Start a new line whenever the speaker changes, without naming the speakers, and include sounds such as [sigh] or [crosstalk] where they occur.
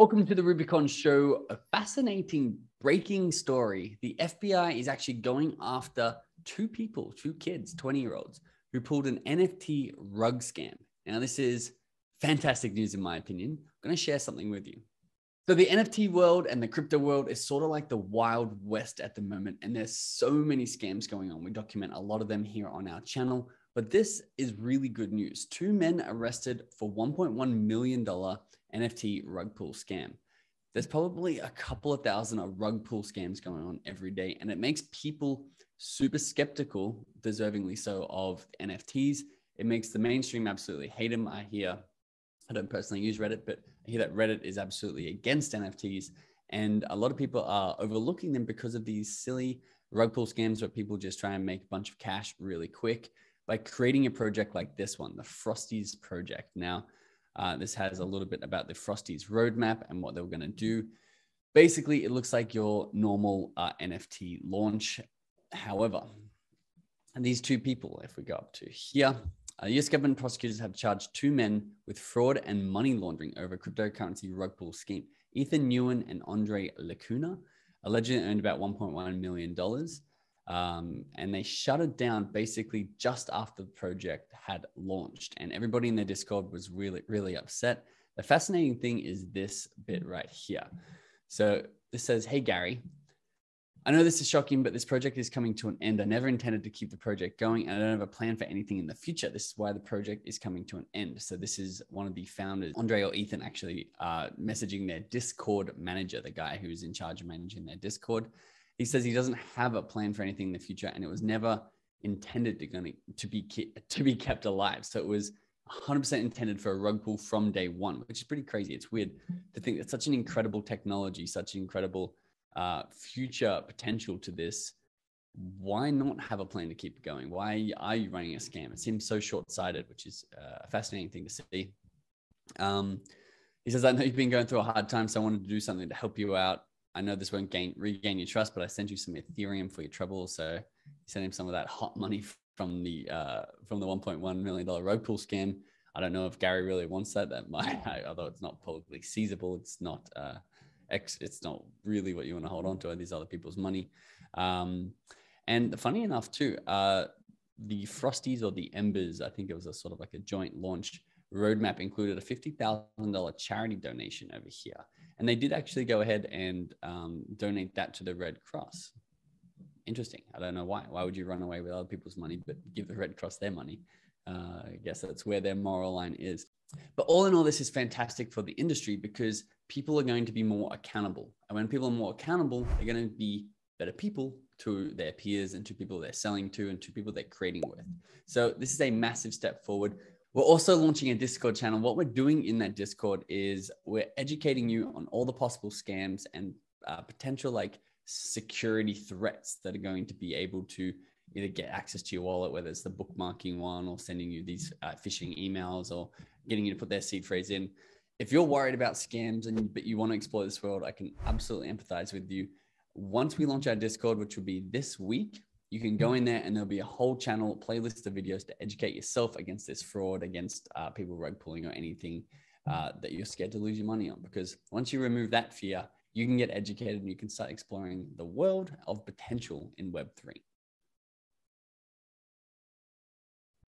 Welcome to the Rubicon Show. A fascinating breaking story. The FBI is actually going after two people, two kids, 20 year olds, who pulled an NFT rug scam. Now, this is fantastic news, in my opinion. I'm going to share something with you. So, the NFT world and the crypto world is sort of like the wild west at the moment, and there's so many scams going on. We document a lot of them here on our channel, but this is really good news. Two men arrested for $1.1 million NFT rug pull scam. There's probably a couple of thousand of rug pull scams going on every day, and it makes people super skeptical, deservingly so, of NFTs. It makes the mainstream absolutely hate them. I hear, I don't personally use Reddit, but I hear that Reddit is absolutely against NFTs. And a lot of people are overlooking them because of these silly rug pull scams where people just try and make a bunch of cash really quick by creating a project like this one, the Frosties project. Now, uh, this has a little bit about the Frosties roadmap and what they were going to do. Basically, it looks like your normal uh, NFT launch However, and these two people, if we go up to here, uh, US government prosecutors have charged two men with fraud and money laundering over cryptocurrency rug pull scheme. Ethan Nguyen and Andre Llacuna allegedly earned about $1.1 million. Um, and they shut it down basically just after the project had launched. And everybody in their Discord was really, really upset. The fascinating thing is this bit right here. So this says, Hey, Gary, I know this is shocking, but this project is coming to an end. I never intended to keep the project going, and I don't have a plan for anything in the future. This is why the project is coming to an end. So this is one of the founders, Andre or Ethan, actually uh, messaging their Discord manager, the guy who's in charge of managing their Discord. He says he doesn't have a plan for anything in the future, and it was never intended to, gonna, to be to be kept alive. So it was 100% intended for a rug pull from day one, which is pretty crazy. It's weird to think that such an incredible technology, such incredible uh, future potential to this, why not have a plan to keep it going? Why are you running a scam? It seems so short sighted, which is uh, a fascinating thing to see. Um, he says, I know you've been going through a hard time, so I wanted to do something to help you out. I know this won't gain regain your trust, but I sent you some Ethereum for your trouble. So he sent him some of that hot money from the uh, from the 1.1 million dollar rug pull scam. I don't know if Gary really wants that. That might, [laughs] although it's not publicly feasible, it's not uh, it's not really what you want to hold on to these other people's money um, and funny enough too uh, the frosties or the embers i think it was a sort of like a joint launch roadmap included a $50000 charity donation over here and they did actually go ahead and um, donate that to the red cross interesting i don't know why why would you run away with other people's money but give the red cross their money uh, i guess that's where their moral line is but all in all, this is fantastic for the industry because people are going to be more accountable. And when people are more accountable, they're going to be better people to their peers and to people they're selling to and to people they're creating with. So this is a massive step forward. We're also launching a Discord channel. What we're doing in that Discord is we're educating you on all the possible scams and uh, potential like security threats that are going to be able to either get access to your wallet, whether it's the bookmarking one or sending you these uh, phishing emails or getting you to put their seed phrase in. If you're worried about scams and but you want to explore this world, I can absolutely empathize with you. Once we launch our Discord, which will be this week, you can go in there and there'll be a whole channel playlist of videos to educate yourself against this fraud, against uh, people rug pulling or anything uh, that you're scared to lose your money on. Because once you remove that fear, you can get educated and you can start exploring the world of potential in Web3.